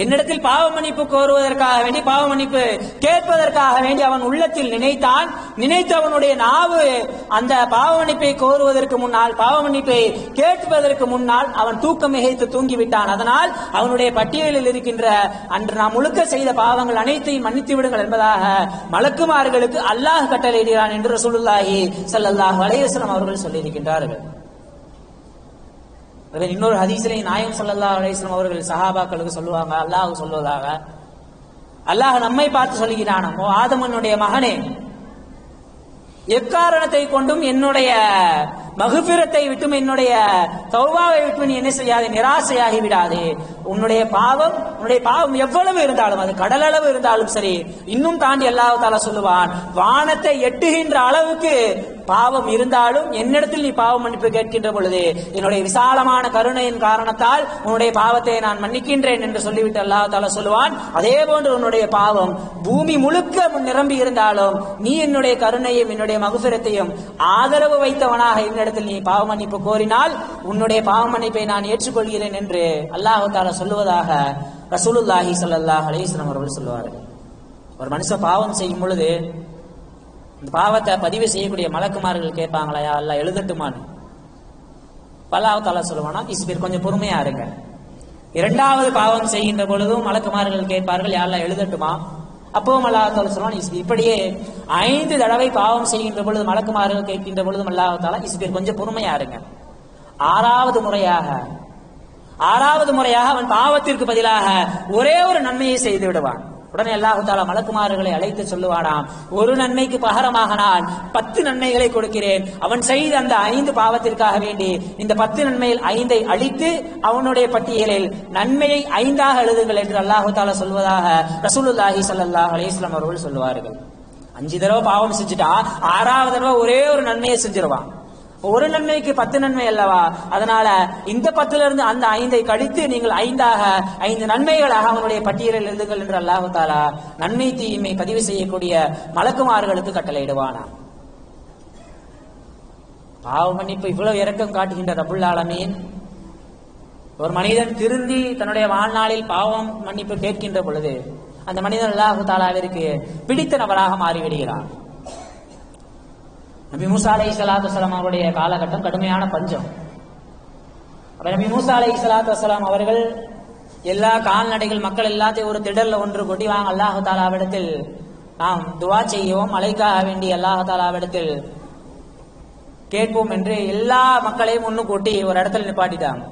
என்னிடத்தில் பாவ மன்னிப்பு கோருவதற்காக வேண்டி பாவ மன்னிப்பு கேட்பதற்காக வேண்டி அவன் உள்ளத்தில் நினைத்தான். நினைத்து அவனுடைய நாவு அந்த பாவ மன்னிப்பை கோருவதற்கு முன்னால் பாவ மன்னிப்பை கேட்பதற்கு முன்னால் அவன் தூக்கம் மிகைத்து தூங்கிவிட்டான். அதனால் அவனுடைய பட்டியலில் இருக்கின்ற அன்று நாம் முழுக்க செய்த பாவங்கள் அனைத்தையும் மன்னித்து விடுங்கள் என்பதாக மலக்குமார்களுக்கு அல்லாஹ் கட்டளையிடுகிறான் என்று ரசூலுல்லாஹி சல்லாஹ் அலைஹி அவர்கள் சொல்லியிருக்கின்றார்கள். இன்னொரு ஹதீஸிலே நாயம் சொல்லல்லா அலிஸ்லாம் அவர்கள் சஹாபாக்களுக்கு சொல்லுவாங்க அல்லாஹ் சொல்வதாக அல்லாஹ் நம்மை பார்த்து சொல்லுகிறான் ஓ ஆதமனுடைய மகனே எக்காரணத்தை கொண்டும் என்னுடைய மகுபிரத்தை விட்டும் என்னுடைய தௌபாவை விட்டும் நீ என்ன செய்யாது நிராசையாகி விடாது. உன்னுடைய பாவம் உன்னுடைய பாவம் எவ்வளவு இருந்தாலும் அது கடலளவு இருந்தாலும் சரி இன்னும் தாண்டி எல்லாவத்தால சொல்லுவான் வானத்தை எட்டுகின்ற அளவுக்கு பாவம் இருந்தாலும் என்னிடத்தில் நீ பாவம் மன்னிப்பு கேட்கின்ற பொழுது என்னுடைய விசாலமான கருணையின் காரணத்தால் உன்னுடைய பாவத்தை நான் மன்னிக்கின்றேன் என்று சொல்லிவிட்டு அல்லாஹ் சொல்லுவான் அதே போன்று உன்னுடைய பாவம் பூமி முழுக்க நிரம்பி இருந்தாலும் நீ என்னுடைய கருணையும் என்னுடைய மகுசுரத்தையும் ஆதரவு வைத்தவனாக என்னிடத்தில் நீ பாவ மன்னிப்பு கோரினால் உன்னுடைய பாவ மன்னிப்பை நான் ஏற்றுக்கொள்கிறேன் என்று அல்லாஹு தாலா சொல்லுவதாக ரசூலுல்லாஹி ஸல்லல்லாஹு அலிஸ்லாம் அவர்கள் சொல்லுவார்கள் ஒரு மனுஷன் பாவம் செய்யும் பொழுது இந்த பாவத்தை பதிவு செய்யக்கூடிய மலக்குமார்கள் கேட்பாங்களா யா எழுதட்டுமான்னு? பல்லாவத்தால சொல்லுவானா இஸ்பீர் கொஞ்சம் பொறுமையா இருங்க. இரண்டாவது பாவம் செய்கின்ற பொழுதும் மலக்குமார்கள் கேட்பார்கள் யாரெல்லாம் எழுதட்டுமா? அப்பவும் அல்லாஹால சொல்லுவான் இப்படியே ஐந்து தடவை பாவம் செய்கின்ற பொழுது மலக்குமாறு கேட்கின்ற பொழுதும் அல்லாஹால இஸ்பீர் கொஞ்சம் பொறுமையா இருங்க. ஆறாவது முறையாக ஆறாவது முறையாக அவன் பாவத்திற்கு பதிலாக ஒரே ஒரு நன்மையை செய்து விடுவான். உடனே அல்லாஹு தாலா மலக்குமார்களை அழைத்து சொல்லுவானாம் ஒரு நன்மைக்கு பகரமாக நான் பத்து நன்மைகளை கொடுக்கிறேன். அவன் செய்த அந்த ஐந்து பாவத்திற்காக வேண்டி இந்த பத்து நன்மையில் ஐந்தை அழித்து அவனுடைய பட்டியலில் நன்மையை ஐந்தாக எழுதுங்கள் என்று அல்லாஹு தாலா சொல்வதாக ரசூலுல்லாஹி ஸல்லல்லாஹு அலிஸ்லாம் அவர்கள் சொல்லுவார்கள். அஞ்சு தடவை பாவம் செஞ்சுட்டா ஆறாவது தடவை ஒரே ஒரு நன்மையை செஞ்சிருவான். ஒரு நன்மைக்கு பத்து நன்மை அல்லவா? அதனால இந்த பத்துல இருந்து அந்த ஐந்தை கழித்து நீங்கள் ஐந்தாக ஐந்து நன்மைகளாக அவனுடைய பட்டியலில் எழுதுங்கள் என்று அல்லாஹு தாலா நன்மை தீமை பதிவு செய்யக்கூடிய மலக்குமார்களுக்கு கட்டளையிடுவானா பாவ மன்னிப்பு இவ்வளவு இரக்கம் காட்டுகின்ற ரபுல் ஆலமீன். ஒரு மனிதன் திருந்தி தன்னுடைய வாழ்நாளில் பாவம் மன்னிப்பு கேட்கின்ற பொழுது அந்த மனிதன் அல்லாஹு தாலாவிற்கு பிடித்த நபராக மாறிவிடுகிறான். நபி மூசா அலை சலாத்து வலாம் அவருடைய காலகட்டம் கடுமையான பஞ்சம். அப்ப நபி மூசா அலை சலாத்து வலாம் அவர்கள் எல்லா கால்நடைகள் மக்கள் எல்லாத்தையும் ஒரு திடல்ல ஒன்று கொட்டி வாங்க அல்லாஹு தாலாவிடத்தில் நாம் துவா செய்யவும் மலைக்காக வேண்டி அல்லாஹு தாலாவிடத்தில் கேட்போம் என்று எல்லா மக்களையும் ஒன்று கூட்டி ஒரு இடத்துல நிப்பாட்டிட்டாங்க.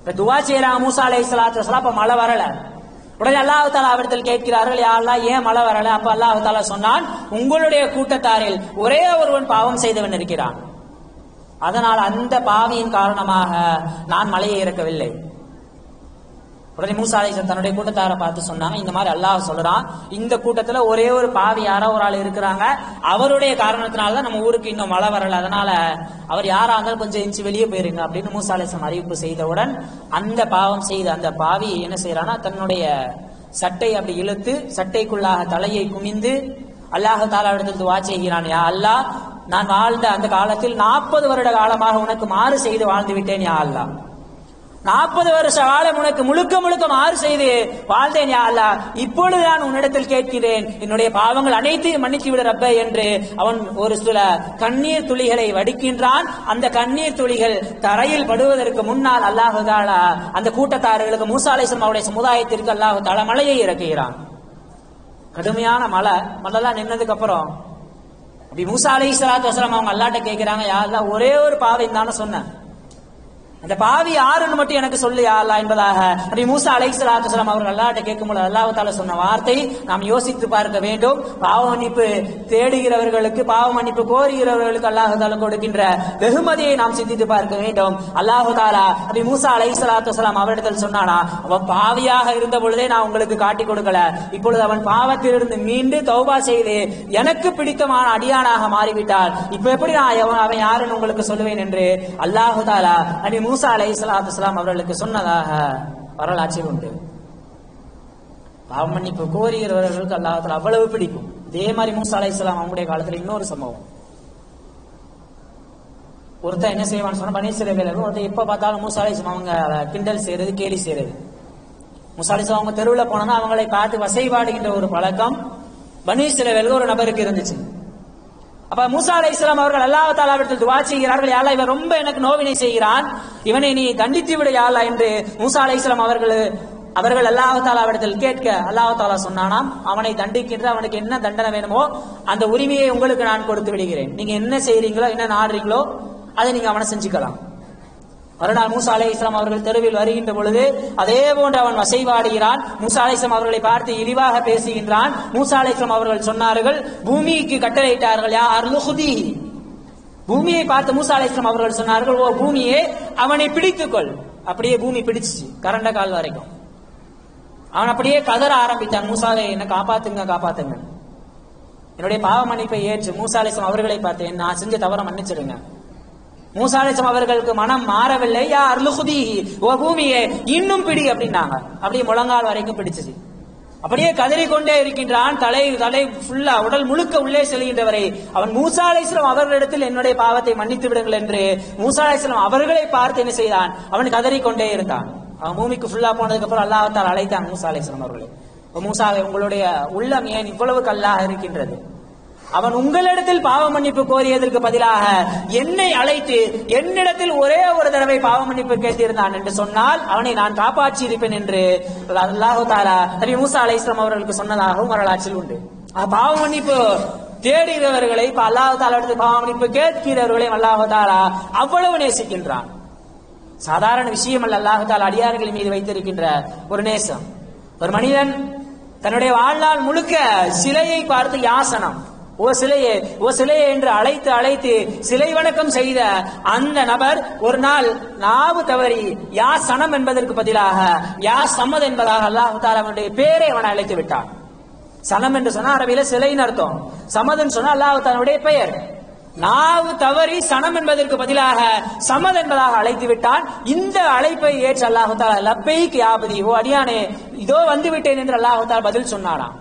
இப்ப துவா செய்யறாங்க மூசா அலை சலாத்து வலாம் அப்ப மழை வரல. உடனே அல்லாஹு தாலா அவரிடத்தில் கேட்கிறார்கள் யாரெல்லாம் ஏன் மழை வரல? அப்ப அல்லாஹு தாலா சொன்னான் உங்களுடைய கூட்டத்தாரில் ஒரே ஒருவன் பாவம் செய்தவன் இருக்கிறான். அதனால் அந்த பாவியின் காரணமாக நான் மழையை இறக்கவில்லை. உடனே மூசா தன்னுடைய கூட்டத்தாரை பார்த்து சொன்னாங்க. இந்த மாதிரி அல்லாஹ் சொல்றான். இந்த கூட்டத்துல ஒரே ஒரு பாவி யாரோ ஒரு ஆள் இருக்கிறாங்க. அவருடைய காரணத்தினாலதான் நம்ம ஊருக்கு இன்னும் மழை வரல. அதனால அவர் யாரா இருந்தாலும் கொஞ்சம் இன்ச்சு வெளியே போயிருங்க அப்படின்னு மூசா அலைசன் அறிவிப்பு செய்தவுடன் அந்த பாவம் செய்த அந்த பாவி என்ன செய்யறான்னா தன்னுடைய சட்டை அப்படி இழுத்து சட்டைக்குள்ளாக தலையை குனிந்து அல்லாஹ் தாலா இடத்தில் துவா செய்கிறான். யா அல்லாஹ் நான் வாழ்ந்த அந்த காலத்தில் நாற்பது வருட காலமாக உனக்கு மாறு செய்து வாழ்ந்து விட்டேன் யா அல்லாஹ். நாற்பது வருஷ காலம் உனக்கு முழுக்க முழுக்க மாறு செய்து வாழ்ந்தேன் யா அல்லா இப்பொழுது நான் உன்னிடத்தில் கேட்கிறேன் என்னுடைய பாவங்கள் அனைத்தையும் மன்னித்து விட ரப்ப என்று அவன் ஒரு சில கண்ணீர் துளிகளை வடிக்கின்றான். அந்த கண்ணீர் துளிகள் தரையில் படுவதற்கு முன்னால் அல்லாஹு தாலா அந்த கூட்டத்தாரர்களுக்கு மூசா அவருடைய சமுதாயத்திற்கு அல்லாஹு தாலா மலையை இறக்குகிறான். கடுமையான மழை. மலைலாம் நின்னதுக்கு அப்புறம் அப்படி மூசா அலை சலாத்து வசலாம் அவங்க அல்லாட்ட கேட்கிறாங்க யாரெல்லாம் ஒரே ஒரு பாவை தானே சொன்னேன். அந்த பாவி யாருன்னு மட்டும் எனக்கு சொல்லு யா என்பதாக நபி மூசா அலைஹிஸ்ஸலாத்து வஸலாம் அவர்கள் அல்லாட்ட கேட்கும்போது அல்லாஹ் தால சொன்ன வார்த்தை நாம் யோசித்து பார்க்க வேண்டும். பாவ மன்னிப்பு தேடுகிறவர்களுக்கு பாவ மன்னிப்பு கோருகிறவர்களுக்கு அல்லாஹ் கொடுக்கின்ற வெகுமதியை நாம் சிந்தித்து பார்க்க வேண்டும். அல்லாஹு தாலா நபி மூசா அலை வஸலாம் அவரிடத்தில் சொன்னானா அவன் பாவியாக இருந்த பொழுதே நான் உங்களுக்கு காட்டி கொடுக்கல. இப்பொழுது அவன் பாவத்திலிருந்து மீண்டு தௌபா செய்து எனக்கு பிடித்தமான அடியானாக மாறிவிட்டால் இப்ப எப்படி நான் அவன் அவன் யாருன்னு உங்களுக்கு சொல்லுவேன் என்று அல்லாஹு தாலா நபி மூசா அலைஹிஸ்ஸலாத்து வஸலாம் அவர்களுக்கு சொன்னதாக வரலாற்றில் உண்டு. பாவ மன்னிப்பு கோருகிறவர்களுக்கு அல்லாஹத்தில் அவ்வளவு பிடிக்கும். இதே மாதிரி மூசா அலைஹிஸ்ஸலாம் அவங்களுடைய காலத்தில் இன்னொரு சம்பவம். ஒருத்தன் என்ன செய்வான்னு சொன்னா பனீஸ்வர வேலை ஒருத்தர் எப்ப பார்த்தாலும் மூசா அலைஹிஸ்ஸலாம் அவங்க கிண்டல் செய்யறது கேலி செய்யறது மூசா அலைஹிஸ்ஸலாம் அவங்க தெருவில் போனோம்னா அவங்களை பார்த்து வசைபாடுகின்ற ஒரு பழக்கம் பனீஸ்வர வேலை ஒரு நபருக்கு இருந்துச்சு. அப்ப மூசா அலை இஸ்லாம் அவர்கள் அல்லாஹ் தாலாவிடத்தில் துவா செய்கிறார்கள். யாரா இவன் ரொம்ப எனக்கு நோவினை செய்கிறான். இவனை நீ தண்டித்து விட யாரா என்று மூசா அலை இஸ்லாம் அவர்கள் அவர்கள் அல்லாஹ் தாலாவிடத்தில் கேட்க அல்லாஹ் தாலா சொன்னானாம் அவனை தண்டிக்கின்ற அவனுக்கு என்ன தண்டனை வேணுமோ அந்த உரிமையை உங்களுக்கு நான் கொடுத்து விடுகிறேன். நீங்க என்ன செய்யறீங்களோ என்ன நாடுறீங்களோ அதை நீங்க அவனை செஞ்சுக்கலாம். மறுநாள் மூசா அலே இஸ்லாம் அவர்கள் தெருவில் வருகின்ற பொழுது அதே போன்று அவன் வசைவாடுகிறான். மூசா அலே இஸ்லாம் அவர்களை பார்த்து இழிவாக பேசுகின்றான். மூசா அலே இஸ்லாம் அவர்கள் சொன்னார்கள் பூமிக்கு கட்டளையிட்டார்கள் யா அர்லுஹுதி. பூமியை பார்த்து மூசா அலே இஸ்லாம் அவர்கள் சொன்னார்கள் ஓ பூமியே அவனை பிடித்துக்கொள். அப்படியே பூமி பிடிச்சிச்சு கரண்ட கால் வரைக்கும். அவன் அப்படியே கதற ஆரம்பித்தான் மூசாவை என்ன காப்பாத்துங்க காப்பாத்துங்க. என்னுடைய பாவ மன்னிப்பை ஏற்று மூசா அவர்களை பார்த்து நான் செஞ்ச தவற மன்னிச்சிடுங்க. மூசாலேசம் அவர்களுக்கு மனம் மாறவில்லை. யா அருளுகுதி ஓ பூமியே இன்னும் பிடி அப்படின்னாங்க. அப்படியே முழங்கால் வரைக்கும் பிடிச்சது அப்படியே கதறிக்கொண்டே இருக்கின்றான். தலை தலை ஃபுல்லா உடல் முழுக்க உள்ளே செல்கின்றவரை. அவன் மூசாலேஸ்வரம் அவர்களிடத்தில் என்னுடைய பாவத்தை மன்னித்து விடுங்கள் என்று மூசாலேஸ்வரம் அவர்களை பார்த்து என்ன செய்தான்? அவன் கதறிக்கொண்டே இருந்தான். அவன் பூமிக்கு ஃபுல்லா போனதுக்கு அப்புறம் அல்லாஹத்தால் அழைத்தான் மூசாலேஸ்வரம் அவர்களை. மூசாவை உங்களுடைய உள்ளம் ஏன் இவ்வளவு கல்லாக இருக்கின்றது? அவன் உங்களிடத்தில் பாவ மன்னிப்பு கோரியதற்கு பதிலாக என்னை அழைத்து என்னிடத்தில் ஒரே ஒரு தடவை பாவ மன்னிப்பு கேட்டிருந்தான் என்று சொன்னால் அவனை நான் காப்பாற்றி இருப்பேன் என்று அல்லாஹு தாலா நபி மூசா அலைஸ்லாம் அவர்களுக்கு சொன்னதாகவும் வரலாற்றில் உண்டு. பாவ மன்னிப்பு தேடுகிறவர்களை இப்ப அல்லாஹு தாலா எடுத்து பாவ மன்னிப்பு கேட்கிறவர்களை அல்லாஹு தாலா அவ்வளவு நேசிக்கின்றான். சாதாரண விஷயம் அல்ல அல்லாஹு தாலா அடியார்கள் மீது வைத்திருக்கின்ற ஒரு நேசம். ஒரு மனிதன் தன்னுடைய வாழ்நாள் முழுக்க சிலையை பார்த்து யாசனம். ஓ சிலையே ஓ சிலையே என்று அழைத்து அழைத்து சிலை வணக்கம் செய்த அந்த நபர் ஒரு நாள் நாவு தவறி யா சனம் என்பதற்கு பதிலாக யா சம்மத் என்பதாக அல்லாஹு தாலாவுடைய பேரை அவனை அழைத்து விட்டான். சனம் என்று சொன்னா அரபியில சிலைன்னு அர்த்தம். சமதன் சொன்னா அல்லாஹு தாலாவுடைய பெயர். நாவு தவறி சனம் என்பதற்கு பதிலாக சமத் என்பதாக அழைத்து விட்டான். இந்த அழைப்பை ஏற்ற அல்லாஹு தாலா லப்பைக்கு யாபதி ஓ அடியானே இதோ வந்து விட்டேன் என்று அல்லாஹு தாலா பதில் சொன்னாராம்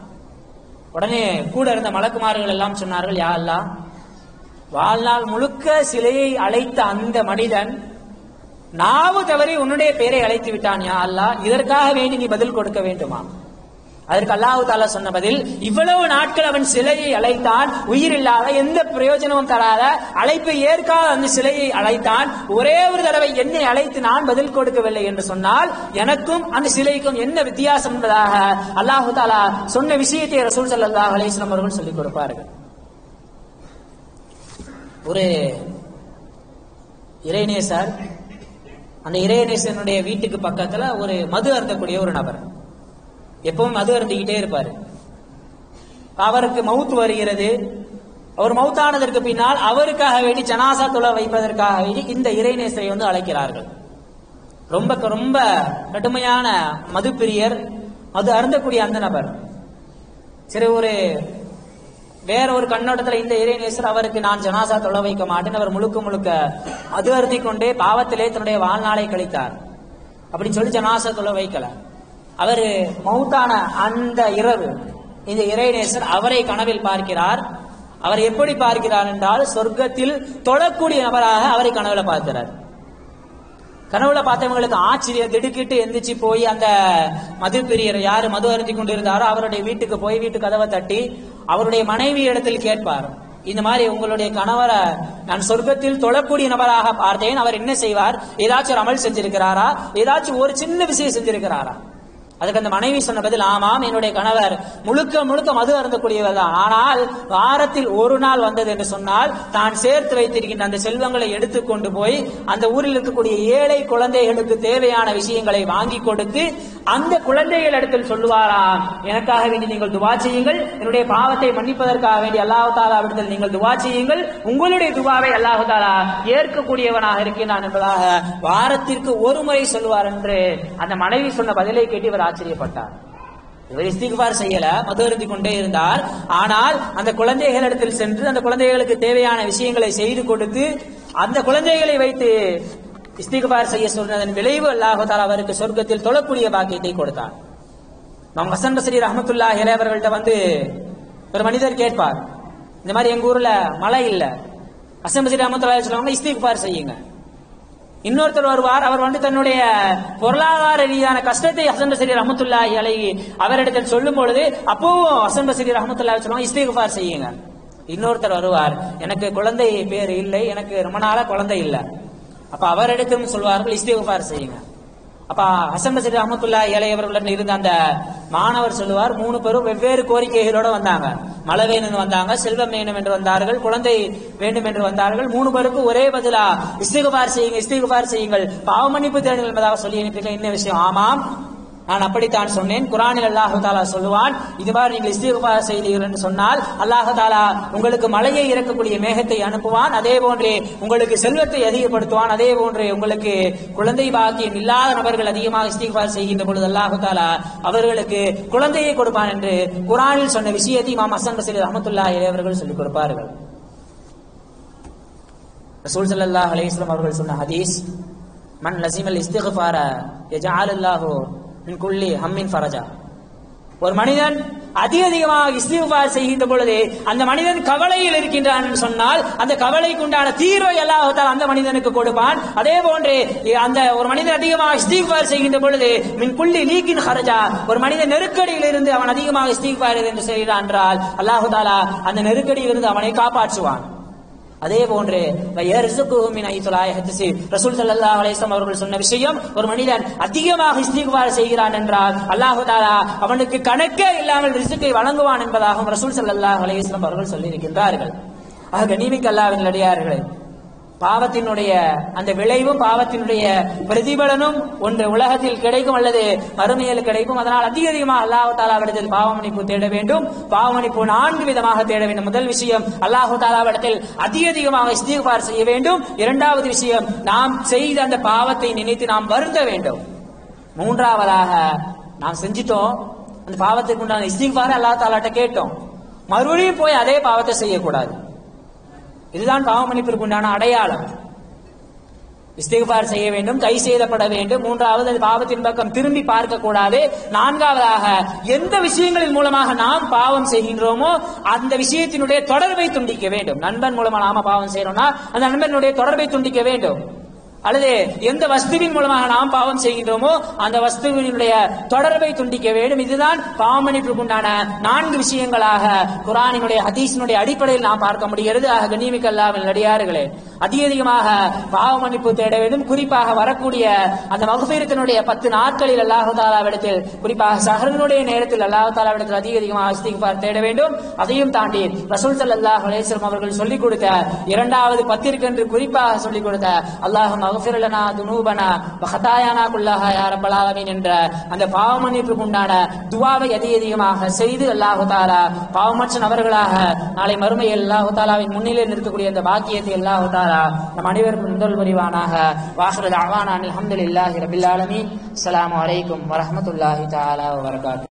உடனே கூட இருந்த மலக்குமார்கள் எல்லாம் சொன்னார்கள் யா அல்லா வாழ்நாள் முழுக்க சிலையை அழைத்த அந்த மனிதன் நாவு தவறி உன்னுடைய பெயரை அழைத்து விட்டான் யா அல்லா. இதற்காக வேண்டி நீ பதில் கொடுக்க வேண்டுமா? அதற்கு அல்லாஹு தாலா சொன்ன பதில் இவ்வளவு நாட்கள் அவன் சிலையை அழைத்தான் உயிர் இல்லாத எந்த பிரயோஜனமும் தராத அழைப்பை ஏற்காத அந்த சிலையை அழைத்தான் ஒரே ஒரு தடவை என்னை அழைத்து நான் பதில் கொடுக்கவில்லை என்று சொன்னால் எனக்கும் அந்த சிலைக்கும் என்ன வித்தியாசம் என்பதாக அல்லாஹு தாலா சொன்ன விஷயத்தை ரசூல் ஸல்லல்லாஹு அலிஸ்லாம் அவர்கள் சொல்லிக் கொடுப்பார்கள். ஒரு இறைநேசர் அந்த இறைநேசனுடைய வீட்டுக்கு பக்கத்துல ஒரு மது அருந்தக்கூடிய ஒரு நபர். எப்பவும் மது அருந்திக்கிட்டே இருப்பார். அவருக்கு மவுத்து வருகிறது. அவர் மவுத்தானதற்கு பின்னால் அவருக்காக வேண்டி ஜனாசா தொலை வைப்பதற்காக வேண்டி இந்த இறைநேசரை வந்து அழைக்கிறார்கள். ரொம்ப ரொம்ப கடுமையான மது பிரியர் மது அருந்தக்கூடிய அந்த நபர். சரி ஒரு வேற ஒரு கண்ணோட்டத்தில் இந்த இறைநேசர் அவருக்கு நான் ஜனாசா தொலை வைக்க மாட்டேன். அவர் முழுக்க முழுக்க மது அருந்தி கொண்டே பாவத்திலே தன்னுடைய வாழ்நாளை கழித்தார். அப்படின்னு சொல்லி ஜனாசா தொலை வைக்கல. அவர் மௌத்தான அந்த இரவு இந்த இறைநேசர் அவரை கனவில் பார்க்கிறார். அவர் எப்படி பார்க்கிறார் என்றால் சொர்க்கத்தில் தொழக்கூடிய நபராக அவரை கனவுல பார்க்கிறார். கனவுல பார்த்தவங்களுக்கு ஆச்சரியம் திடுக்கிட்டு எந்திரிச்சு போய் அந்த மது பிரியர் யாரு மது அருந்தி கொண்டிருந்தாரோ அவருடைய வீட்டுக்கு போய் வீட்டு கதவை தட்டி அவருடைய மனைவி இடத்தில் கேட்பார். இந்த மாதிரி உங்களுடைய கணவரை நான் சொர்க்கத்தில் தொழக்கூடிய நபராக பார்த்தேன். அவர் என்ன செய்வார்? ஏதாச்சும் ஒரு அமல் செஞ்சிருக்கிறாரா? ஏதாச்சும் ஒரு சின்ன விஷயம் செஞ்சிருக்கிறாரா? அதுக்கு அந்த மனைவி சொன்ன பதில் ஆமாம் என்னுடைய கணவர் முழுக்க முழுக்க மது அருந்தக்கூடியவர் தான். ஆனால் வாரத்தில் ஒரு நாள் வந்தது என்று சொன்னால் தான் சேர்த்து வைத்திருக்கின்ற அந்த செல்வங்களை எடுத்துக்கொண்டு போய் அந்த ஊரில் இருக்கக்கூடிய ஏழை குழந்தைகளுக்கு தேவையான விஷயங்களை வாங்கி கொடுத்து அந்த குழந்தைகள் இடத்தில் சொல்லுவாராம் எனக்காக வேண்டி நீங்கள் துவா செய்யுங்கள். என்னுடைய பாவத்தை மன்னிப்பதற்காக வேண்டி அல்லாஹு விடுதல். நீங்கள் துவா செய்யுங்கள். உங்களுடைய துவாவை அல்லாஹு தாலா ஏற்கக்கூடியவனாக இருக்கிறான் என்பதாக வாரத்திற்கு ஒரு முறை சொல்லுவார் என்று அந்த மனைவி சொன்ன பதிலை கேட்டு இவர் ஆச்சரியப்பட்டார். இவர் இஸ்திகுபார் செய்யல மது அருந்தி கொண்டே இருந்தார். ஆனால் அந்த குழந்தைகளிடத்தில் சென்று அந்த குழந்தைகளுக்கு தேவையான விஷயங்களை செய்து கொடுத்து அந்த குழந்தைகளை வைத்து இஸ்திகுபார் செய்ய சொன்னதன் விளைவு அல்லாஹு அவருக்கு சொர்க்கத்தில் தொழக்கூடிய பாக்கியத்தை கொடுத்தார். நாம் ஹசன் பசரி ரஹமத்துல்லா அவர்கள்ட்ட வந்து ஒரு மனிதர் கேட்பார் இந்த மாதிரி எங்க ஊர்ல மழை இல்ல. ஹசன் பசரி ரஹமத்துல்லா சொல்லுவாங்க இஸ்திகுபார் செய்யுங்க. இன்னொருத்தர் வருவார் அவர் வந்து தன்னுடைய பொருளாதார ரீதியான கஷ்டத்தை ஹசன் பசரி ரஹமத்துல்லாஹி அலைஹி அவரிடத்தில் சொல்லும் பொழுது அப்பவும் ஹசன் பசரி ரஹமத்துல்லாஹி சொல்லுவாங்க இஸ்திகுபார் செய்யுங்க. இன்னொருத்தர் வருவார் எனக்கு குழந்தை பேர் இல்லை எனக்கு ரொம்ப நாளா குழந்தை இல்லை. அப்ப அவரிடத்திலும் சொல்வார்கள் இஸ்திகுபார் செய்யுங்க. அப்ப ஹசன் பசரி ரஹமத்துல்லா இளையவர்களுடன் இருந்த அந்த மாணவர் சொல்லுவார் மூணு பேரும் வெவ்வேறு கோரிக்கைகளோட வந்தாங்க. மழை வேணும் வந்தாங்க செல்வம் வேணும் என்று வந்தார்கள் குழந்தை வேண்டும் என்று வந்தார்கள். மூணு பேருக்கும் ஒரே பதிலா இஸ்திகுபார் செய்யுங்க இஸ்திகுபார் செய்யுங்கள். பாவ மன்னிப்பு தேடுங்கள் என்பதாக சொல்லி அனுப்பியிருக்க என்ன விஷயம்? ஆமாம் நான் அப்படித்தான் சொன்னேன். குரானில் அல்லாஹு தாலா சொல்லுவான் இது மாதிரி நீங்கள் இஸ்திகுபார் செய்தீர்கள் என்று சொன்னால் அல்லாஹு தாலா உங்களுக்கு மழையை இறக்கக்கூடிய மேகத்தை அனுப்புவான். அதே போன்றே உங்களுக்கு செல்வத்தை அதிகப்படுத்துவான். அதே போன்றே உங்களுக்கு குழந்தை பாக்கியம் இல்லாத நபர்கள் அதிகமாக இஸ்திகுபார் செய்கின்ற பொழுது அல்லாஹு தாலா அவர்களுக்கு குழந்தையை கொடுப்பான் என்று குரானில் சொன்ன விஷயத்தை இமாம் ஹசன் பசீர் ரஹமத்துல்லாஹி அவர்கள் சொல்லிக் கொடுப்பார்கள். ரசூல் ஸல்லல்லாஹு அலைஹி அவர்கள் சொன்ன ஹதீஸ் மன் லசிமல் இஸ்திக்ஃபார அல்லாஹோ மின் குல்லி ஹம்மின் ஃபரஜா. ஒரு மனிதன் அதிக அதிகமாக இஸ்திஃபார் செய்கின்ற பொழுது அந்த மனிதன் கவலையில் இருக்கின்றான் சொன்னால் அந்த கவலைக்கு உண்டான தீர்வை அல்லாஹால் அந்த மனிதனுக்கு கொடுப்பான். அதே போன்று அந்த ஒரு மனிதன் அதிகமாக இஸ்திஃபார் செய்கின்ற பொழுது மின் புள்ளி லீக்கின் ஹரஜா ஒரு மனிதன் நெருக்கடியில் இருந்து அவன் அதிகமாக இஸ்திஃபார் என்று செய்கிறான் என்றால் அல்லாஹு தாலா அந்த நெருக்கடியில் இருந்து அவனை காப்பாற்றுவான். அதே போன்று ரசூல் சல்லா அலைஹி அவர்கள் சொன்ன விஷயம் ஒரு மனிதன் அதிகமாக இஸ்திகுவார் செய்கிறான் என்றால் அல்லாஹு தாலா அவனுக்கு கணக்கே இல்லாமல் ரிசுக்கை வழங்குவான் என்பதாகவும் ரசூல் சல்லா அலைஹி அவர்கள் சொல்லியிருக்கின்றார்கள். ஆக கனிமிக்க அல்லாஹ்வின் நடிகார்களே பாவத்தினுடைய அந்த விளைவும் பாவத்தினுடைய பிரதிபலனும் ஒன்று உலகத்தில் கிடைக்கும் அல்லது மறுமையில் கிடைக்கும். அதனால் அதிக அதிகமாக அல்லாஹு தாலாவிடத்தில் பாவமணிப்பு தேட வேண்டும். பாவமணிப்பு நான்கு விதமாக தேட வேண்டும். முதல் விஷயம் அல்லாஹு தாலாவிடத்தில் அதிக அதிகமாக இஸ்திகார் செய்ய வேண்டும். இரண்டாவது விஷயம் நாம் செய்த அந்த பாவத்தை நினைத்து நாம் வருந்த வேண்டும். மூன்றாவதாக நாம் செஞ்சிட்டோம். அந்த பாவத்துக்கு உண்டான இஸ்திகாரை அல்லாஹ் தாலாட்ட கேட்டோம். மறுபடியும் போய் அதே பாவத்தை செய்யக்கூடாது. இதுதான் பாவ மன்னிப்பிற்கு உண்டான அடையாளம். இஸ்திகார் செய்ய வேண்டும் கை செய்தப்பட வேண்டும். மூன்றாவது அது பாவத்தின் பக்கம் திரும்பி பார்க்க கூடாது நான்காவதாக எந்த விஷயங்களின் மூலமாக நாம் பாவம் செய்கின்றோமோ அந்த விஷயத்தினுடைய தொடர்பை துண்டிக்க வேண்டும். நண்பன் மூலமா நாம பாவம் செய்யறோம்னா அந்த நண்பனுடைய தொடர்பை துண்டிக்க வேண்டும். அல்லது எந்த வஸ்துவின் மூலமாக நாம் பாவம் செய்கின்றோமோ அந்த வஸ்துவினுடைய தொடர்பை துண்டிக்க வேண்டும். இதுதான் பாவமன்னிப்புக்கு உண்டான நான்கு விஷயங்களாக குரானினுடைய ஹதீஸினுடைய அடிப்படையில் நாம் பார்க்க முடிகிறது. ஆக கண்ணியமிக்க நடிகார்களே அதிகமாக பாவ மன்னிப்பு தேட வேண்டும். குறிப்பாக வரக்கூடிய அந்த மகபீரத்தினுடைய பத்து நாட்களில் அல்லாஹு தாலாவிடத்தில் குறிப்பாக சஹரனுடைய நேரத்தில் அல்லாஹு தாலாவிடத்தில் அதிக அதிகமாக அஸ்திகார் தேட வேண்டும். அதையும் தாண்டி ரசூல் ஸல்லல்லாஹு அலைஹி அவர்கள் சொல்லிக் கொடுத்த இரண்டாவது பத்திற்கென்று குறிப்பாக சொல்லிக் கொடுத்த அல்லாஹ் மகஃபிரலனா துனூபனா வஹதாயானா குல்லாஹா யா ரப்பல் என்ற அந்த பாவ மன்னிப்புக்கு உண்டான துவாவை அதிக அதிகமாக செய்து அல்லாஹு தாலா பாவமற்ற நபர்களாக நாளை மறுமையில் அல்லாஹு தாலாவின் முன்னிலையில் இருக்கக்கூடிய அந்த பாக்கியத்தை அல்லாஹு தாலா நம் அனைவருக்கும் முதல் புரிவானாக வாஹிர அவானான் அல்ஹம்துலில்லாஹி ரபில் ஆலமீன். அஸ்லாம் வலைக்கும் வரமத்துல்லாஹி தாலா வரகாத்து